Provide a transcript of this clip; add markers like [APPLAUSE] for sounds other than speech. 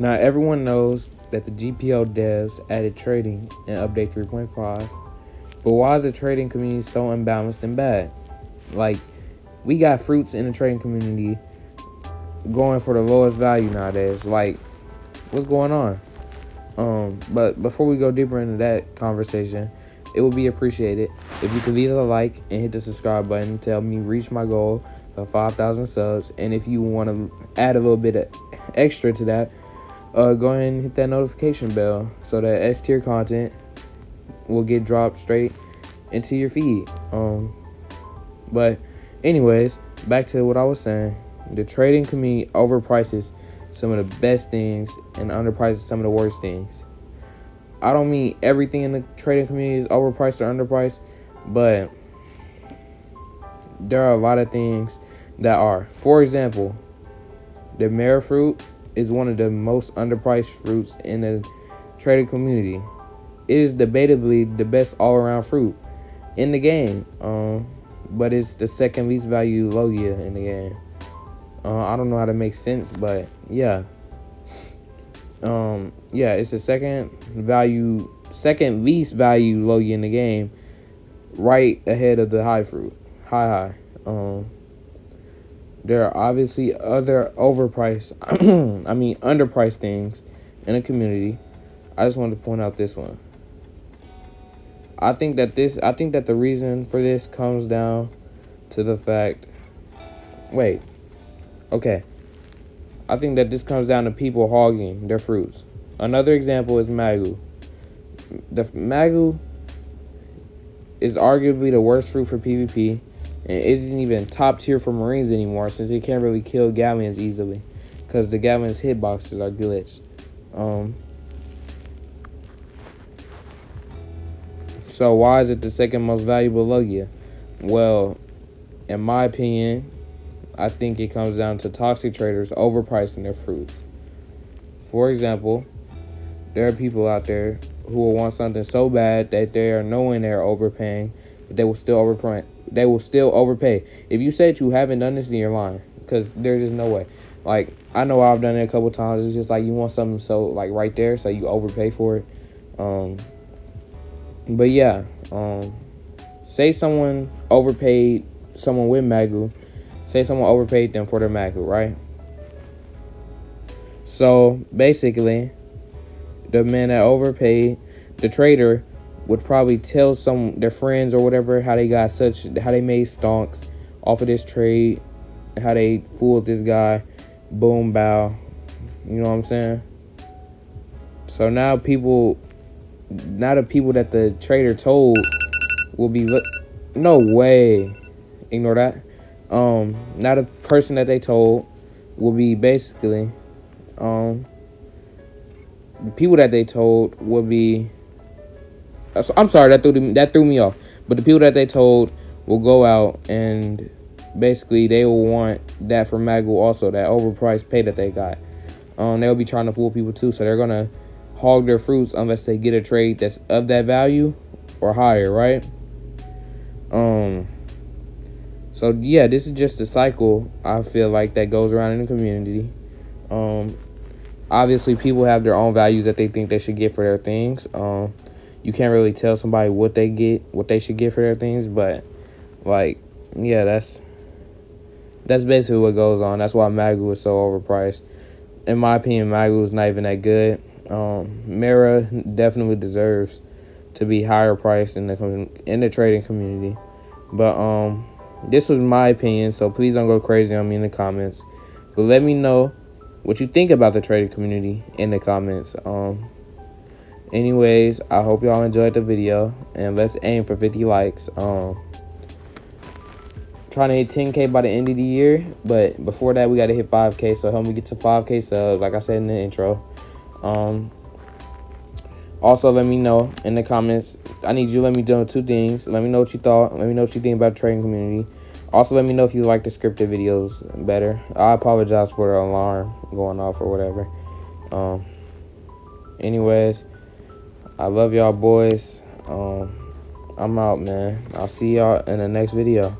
Now, everyone knows that the GPO devs added trading in update 3.5, but why is the trading community so unbalanced and bad? Like, we got fruits in the trading community going for the lowest value nowadays. Like, what's going on? Um, but before we go deeper into that conversation, it would be appreciated if you could leave a like and hit the subscribe button to help me reach my goal of 5,000 subs. And if you want to add a little bit extra to that, uh, go ahead and hit that notification bell so that S tier content will get dropped straight into your feed. Um, but, anyways, back to what I was saying. The trading community overprices some of the best things and underprices some of the worst things. I don't mean everything in the trading community is overpriced or underpriced, but there are a lot of things that are. For example, the Mera fruit is one of the most underpriced fruits in the trading community. It is debatably the best all-around fruit in the game, um, but it's the second least value Logia in the game. Uh, I don't know how to make sense, but yeah. Um, yeah, it's the second value, second least value Logia in the game, right ahead of the high fruit, high high. Um, there are obviously other overpriced, [CLEARS THROAT] I mean underpriced things in the community. I just wanted to point out this one. I think that this, I think that the reason for this comes down to the fact. Wait, okay. I think that this comes down to people hogging their fruits. Another example is Magu. The Magu is arguably the worst fruit for PvP and isn't even top tier for Marines anymore since it can't really kill Galleons easily because the Galleon's hitboxes are glitched. Um, so why is it the second most valuable Logia? Well, in my opinion, I think it comes down to toxic traders overpricing their fruits. For example, there are people out there who will want something so bad that they are knowing they're overpaying, but they will still overpay. They will still overpay. If you that you haven't done this, then you're lying, because there's just no way. Like I know I've done it a couple times. It's just like you want something so like right there, so you overpay for it. Um, but yeah, um, say someone overpaid someone with Magu say someone overpaid them for their Magu, right? So basically, the man that overpaid the trader would probably tell some their friends or whatever how they got such how they made stonks off of this trade, how they fooled this guy, boom bow. You know what I'm saying? So now people, now the people that the trader told will be look. No way. Ignore that um not the person that they told will be basically um the people that they told will be I'm sorry that threw that threw me off but the people that they told will go out and basically they will want that from Magu also that overpriced pay that they got um they'll be trying to fool people too so they're gonna hog their fruits unless they get a trade that's of that value or higher right um so yeah, this is just a cycle I feel like that goes around in the community. Um, obviously, people have their own values that they think they should get for their things. Um, you can't really tell somebody what they get, what they should get for their things, but like, yeah, that's that's basically what goes on. That's why Magu is so overpriced. In my opinion, Magu is not even that good. Um, Mera definitely deserves to be higher priced in the in the trading community, but um this was my opinion, so please don't go crazy on me in the comments. But let me know what you think about the trading community in the comments. Um, anyways, I hope y'all enjoyed the video, and let's aim for 50 likes. Um, trying to hit 10k by the end of the year, but before that, we got to hit 5k. So help me get to 5k subs, like I said in the intro. Um, also, let me know in the comments. I need you let me know two things. Let me know what you thought. Let me know what you think about the trading community. Also, let me know if you like the scripted videos better. I apologize for the alarm going off or whatever. Um, anyways, I love y'all boys. Um, I'm out, man. I'll see y'all in the next video.